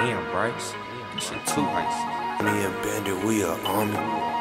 Damn, Bryce. This shit too icy. Me and Bandit, we are army.